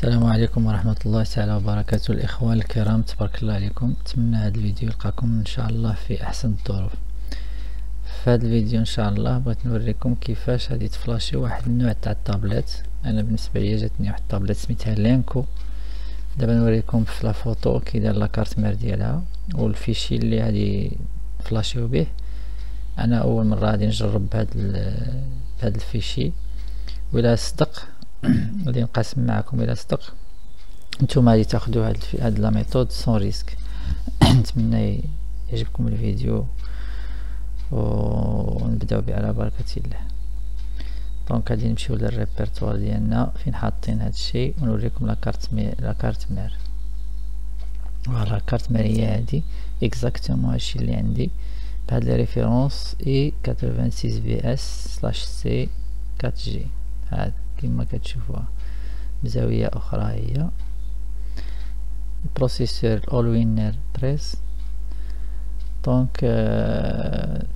السلام عليكم ورحمة الله تعالى وبركاته. الإخوان الكرام تبارك الله عليكم. نتمنى هذا الفيديو يلقاكم إن شاء الله في أحسن الظروف في هذا الفيديو إن شاء الله بغيت نوريكم كيفاش غادي تفلاشي واحد النوع تاع الطابلات أنا بالنسبة لي جاتني واحد الطابلات سميتها Lenco. دابا نوريكم في la photo كي داير la carte mère ديالها وال fichier اللي غادي نفلاشيو به. أنا أول مرة غادي نجرب بهذا بهذا ال fichier. ولا صدق غادي نقاسم معكم إلى صدق. نتوما غادي تاخذوا هاد هاد la méthode sans risque. نتمنى يعجبكم الفيديو. ونبداو به على بركة الله. donc غادي نمشيو للريبرتوار ديالنا. فين حاطين هاد الشيء؟ ونوريكم la carte mè- la carte mère. voilà carte هي هادي. exactement هادشي اللي عندي. بهاد les références i 86 VS slash C 4 G هاد. كما كتشوفوها. بزاوية أخرى هي. ال processeur Allwinner 13 donc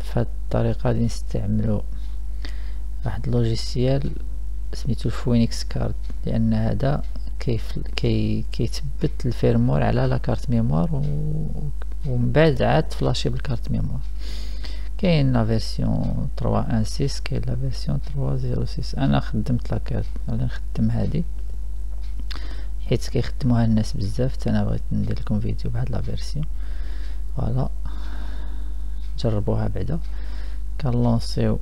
فهاد الطريقة غادي نستعملو واحد ال logiciel سميتو ال PhoenixCard لأن هذا كيف كي كيثبت ال firmware على la carte mémoire ومن بعد عاد فلاشي بال carte mémoire. كاين la version 3.1.6 كاين la version 3.0.6 أنا خدمت la carte غادي نخدم هادي حيت كيخدموها الناس بزاف. أنا بغيت ندير لكم فيديو بهاد la version. voilà جربوها بعدا. كنلونسيو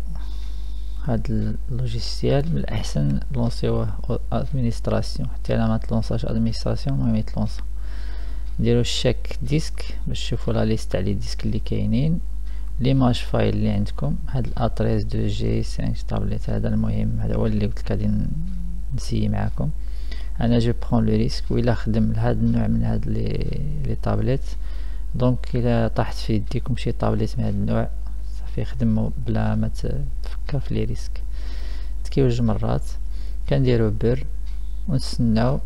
هاد ال logiciel من الأحسن لونسيوه administration حتى الا ما تلونساش administration المهم يتلونسا. نديرو الشيك ديسك باش تشوفو لا ليست تاع لي ديسك اللي كاينين. ليماج فايل اللي عندكم. هاد الاتريس دو جي 5 تابلت هذا المهم هذا هو اللي قلت لك غادي نسيي معاكم. أنا جو برون لو ريسك وإلا خدم لهاد النوع من هاد لي لي تابلت. دونك إلا طاحت في يديكم شي تابلت من هاد النوع صافي خدمو بلا ما تفكر في لي ريسك. تكيو جوج مرات. كنديرو بر ونستناو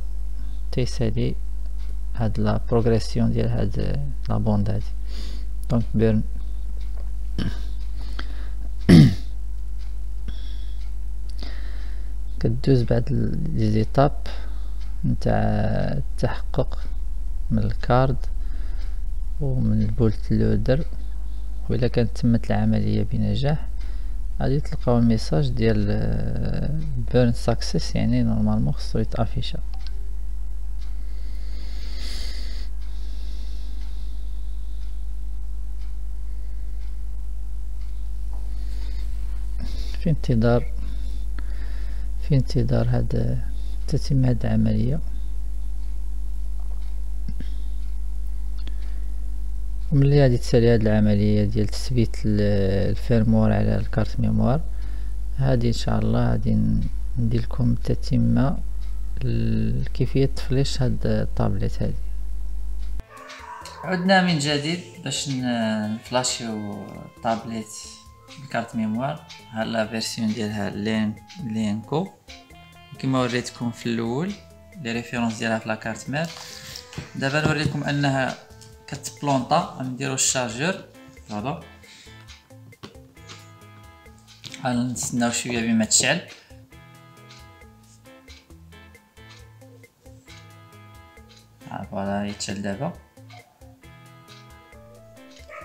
تيسالي هاد la progression ديال هاد la bande هادي. donc burn كدوز بعد les étapes نتاع التحقق من ال card ومن ال boot loader وإلا كانت تمت العملية بنجاح غادي تلقاو ال message ديال burn success يعني normalement خصو يتأفيشا. في انتظار في انتظار هذا تتم هذه العملية. وملي غادي تسالي هذه العملية ديال تثبيت ال firmware على ال carte mémoire هذه إن شاء الله غادي ندير لكم تتمة كيفية تفليش هاد الطابلت هذه عدنا من جديد باش نفلاشيو ال tablette ال carte mémoire ها la version ديالها Len- Lenco. كما وريتكم في الأول les références ديالها في la carte mère دابا نوريكم أنها كتبلونطا غنديرو ال chargeur voilà غنستناو شوية بما تشعل. voilà يتشعل دابا.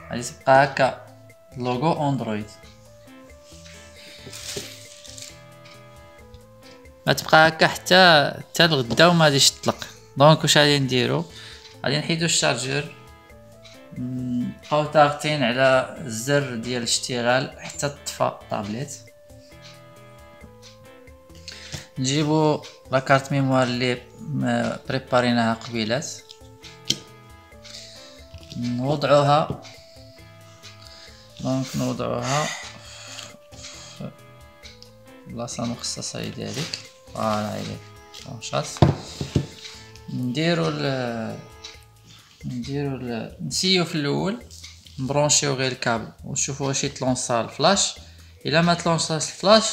غادي تبقى هكا. logo Android غتبقى هكا حتى حتى الغدا وما غاديش تطلق. donc واش غادي نديرو؟ غادي نحيدو ال chargeur نبقاو ضاغطين على الزر ديال الاشتغال حتى تطفى الطابليت. نجيبو la carte mémoire اللي بريباريناها قبيلات. نوضعوها. donc نوضعوها بلاصة مخصصة لذلك. voilà هي شات نديرو ال نديرو ال نسيو في الأول نبرونشيو غير الكابل ونشوفو واش يتلونسا الفلاش. إلا ما تلونساش الفلاش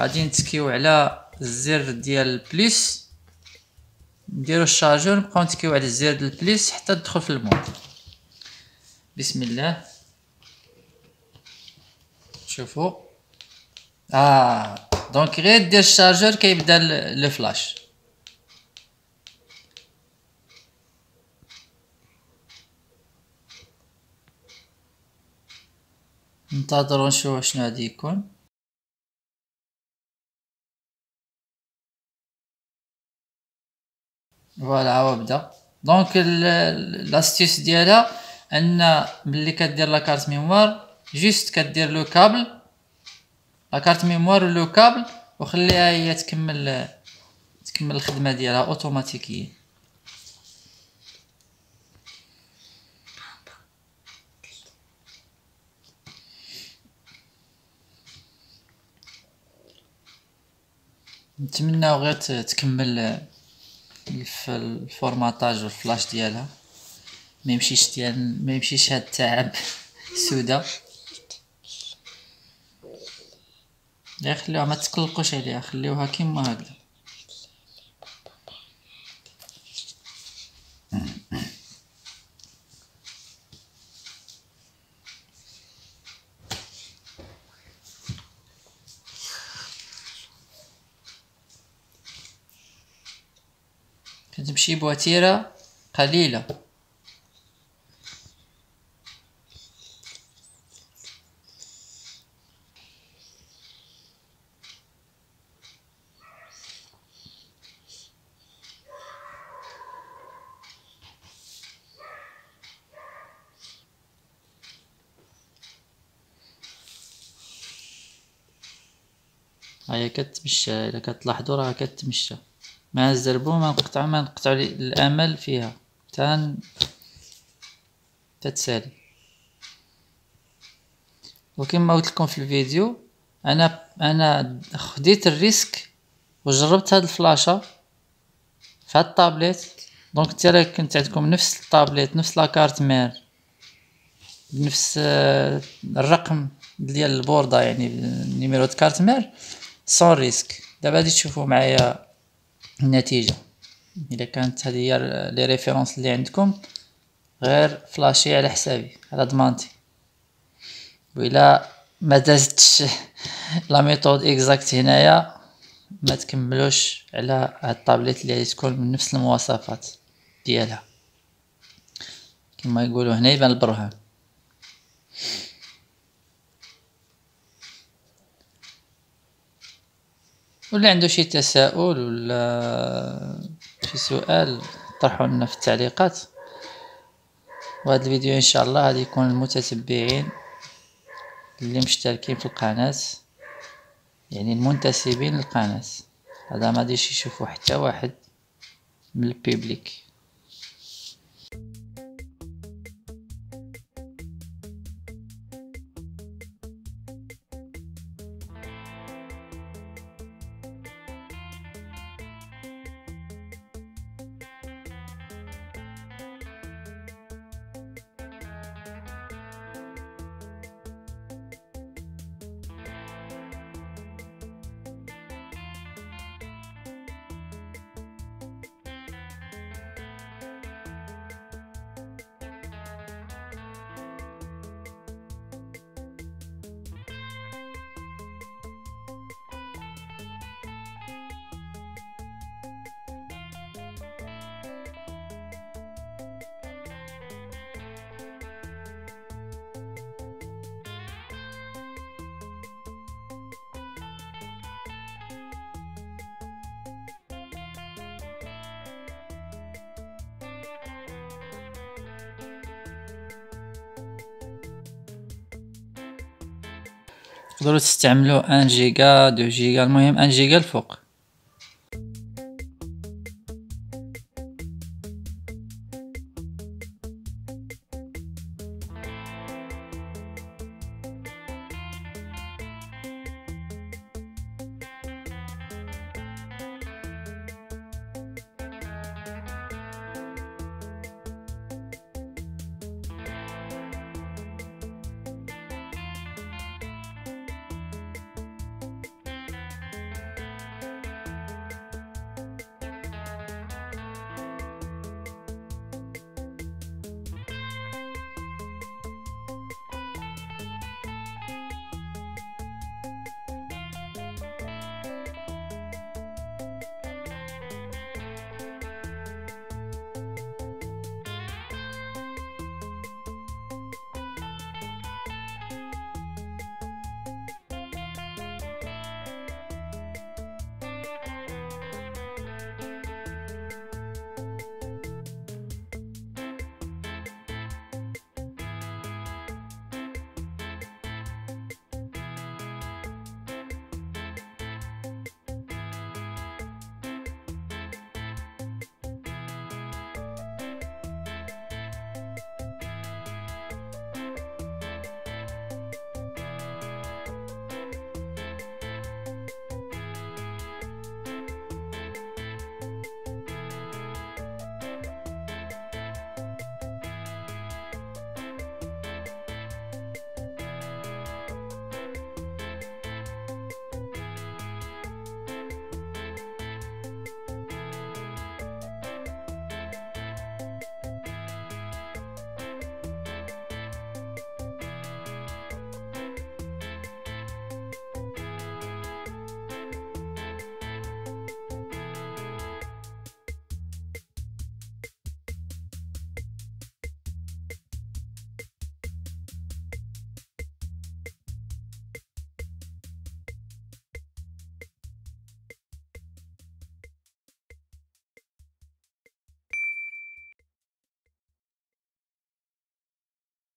غادي نتكيو على الزر ديال ال plus. نديرو ال chargeur نبقاو نتكيو على الزر ديال ال plus حتى تدخل في ال mode بسم الله. شوفوا. آه donc غير دير ال chargeur كيبدا الفلاش ننتظروا نشوفوا شنو غادي يكون. voilà هو بدا. donc l'astuce ديالها أن ملي كدير la carte mémoire juste كدير le câble la carte mémoire le câble وخليها هي تكمل تكمل الخدمة ديالها اوتوماتيكيا نتمنى غير تكمل الفورماطاج والفلاش ديالها. ما يمشيش ديال ما يمشيش هاد التعب سودا لا خليوها ما تقلقوش عليها خليوها كيما هكذا. كتمشي بوتيرة قليلة. هيا كتمشى الا كتلاحظوا راه كتمشى. مع الزربون ما نقطع ما نقطع الأمل فيها. تان تتسالي. وكما قلت لكم في الفيديو أنا أنا خديت ال risque وجربت هاد الفلاشة في هاد ال tablette. donc نتا كنت عندكم نفس الطابليت نفس la carte mère بنفس آه، الرقم ديال البوردة يعني numéro carte mère sans risque دابا غادي تشوفوا معايا النتيجة. اذا كانت هذه هي les références اللي عندكم غير فلاشي على حسابي على ضمانتي وإلا ما دازتش la méthode exacte هنايا ما تكملوش على هاد الطابليت اللي تكون من نفس المواصفات ديالها. كما يقولوا هنا يبان البرهان. واللي عنده شي تساؤل ولا شي سؤال طرحوا لنا في التعليقات. وهذا الفيديو إن شاء الله غادي يكون المتتبعين اللي مشتركين في القناة يعني المنتسبين للقناة. هذا ما غاديش يشوفوا حتى واحد من البيبليك. تقدروا تستعملوا un giga deux giga المهم un giga الفوق